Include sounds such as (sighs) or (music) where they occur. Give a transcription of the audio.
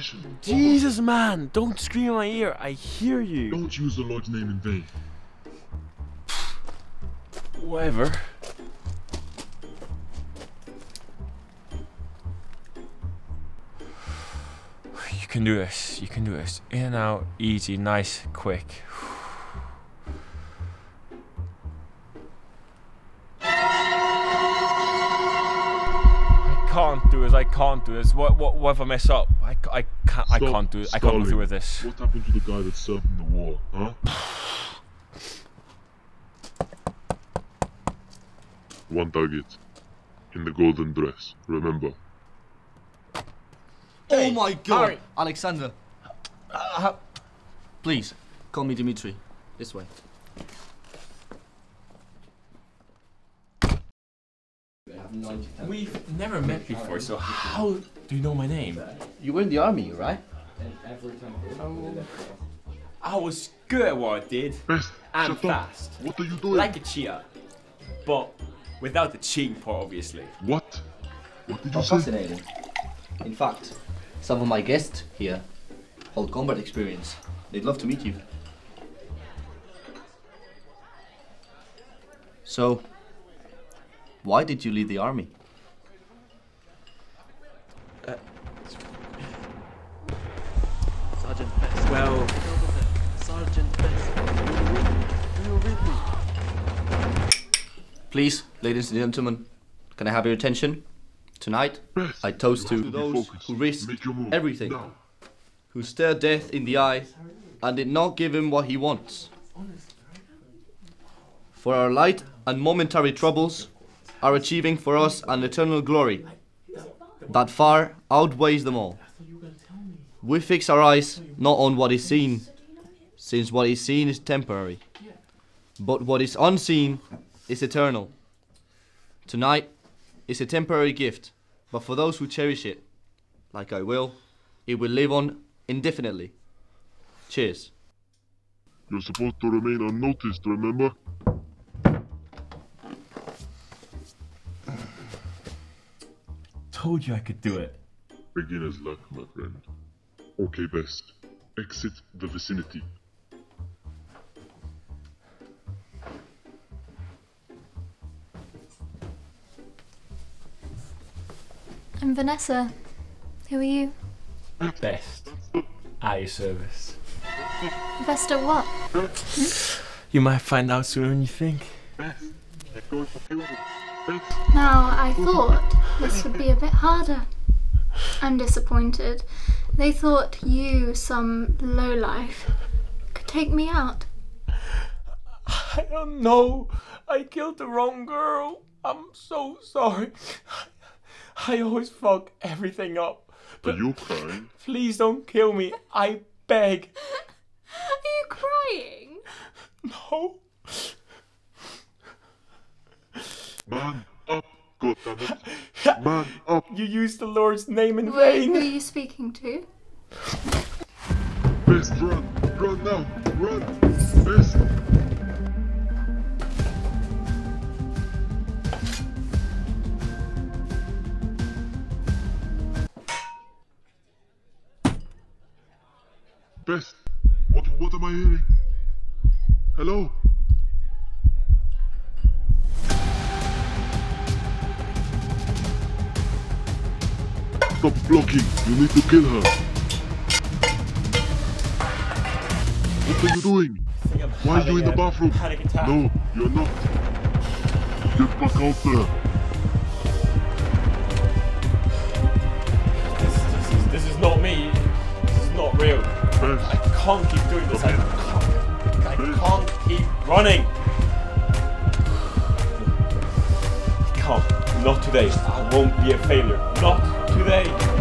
position. Jesus, man! Don't scream in my ear. I hear you. Don't use the Lord's name in vain. Whatever. You can do this. You can do this. In and out, easy, nice, quick. Can't do this. I can't do this. What? What? What if I mess up? I, I can't. I can't do it. I can't go through with this. What happened to the guy that served in the war, huh? (sighs) One target. In the golden dress, remember. oh my god! Harry. Alexander. Uh, uh, please, call me Dimitri. This way. We've never met before, so how do you know my name? You were in the army, right? I was good at what I did, Best, and shut up. fast, What are you doing? like a cheetah, but without the cheating part, obviously. what? What did you How say? fascinating. In fact, some of my guests here hold combat experience. They'd love to meet you. So, why did you leave the army? Uh, Sergeant Best. Well, Sergeant Best. Please, ladies and gentlemen, can I have your attention? Tonight, I toast to have to be those who risked Make your move. everything, who stared death in the eye and did not give him what he wants. For our light and momentary troubles are achieving for us an eternal glory that far outweighs them all. We fix our eyes not on what is seen, since what is seen is temporary, but what is unseen is eternal. Tonight is a temporary gift, but for those who cherish it, like I will, it will live on indefinitely. Cheers. You're supposed to remain unnoticed, remember? Told you I could do it. Beginner's luck, my friend. Okay, best. Exit the vicinity. I'm Vanessa. Who are you? Best. At your service. Best at what? You might find out sooner than you think. Best, they're going to kill you. Best, Now, I thought this would be a bit harder. I'm disappointed. They thought you, some lowlife, could take me out. I don't know. I killed the wrong girl. I'm so sorry. I always fuck everything up. are you crying? Please don't kill me. I beg. Are you crying? No. Man up, (laughs) goddammit. Man up. You used the Lord's name in vain. who are you speaking to? Best, run. Run now. Run. Best. Best. What, what am I hearing? Hello? Stop blocking. You need to kill her. What are you doing? Why are you in the bathroom? No, you're not. Get back out there. This, this, is, this is not me. This is not real. I can't keep doing this. I can't. I can't keep running. I can't. Not today. I won't be a failure. Not today.